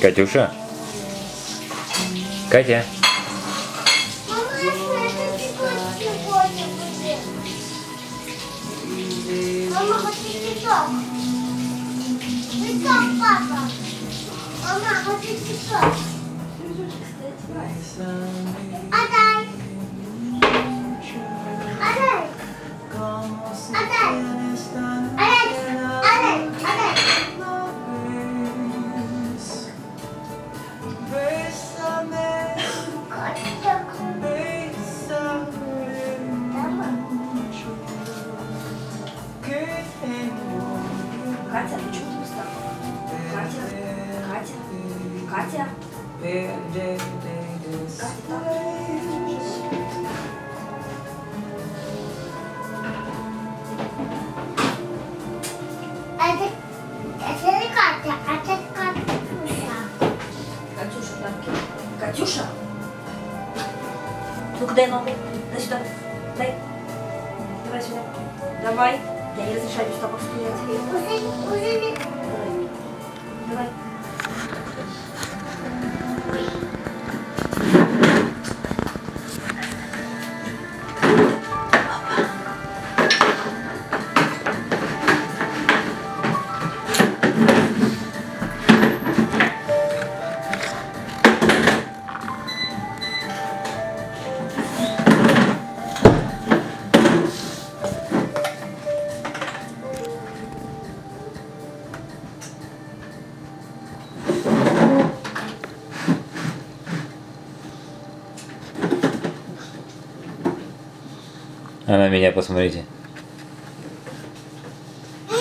Катюша? Катя? Мама, я хочу цветок. Цветок, папа. Мама, хочу цветок. Отдай. Катя, почему ты устала? Катя, Катя, Катя, Катя, да. Катюша. Ну-ка дай ногу. Дай сюда. Дай. Давай сюда. Давай. Ja, E aí eles enxergam o que está acontecendo. А на меня посмотрите. Нет!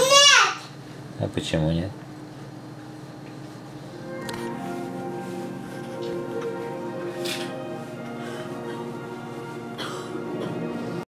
А почему нет?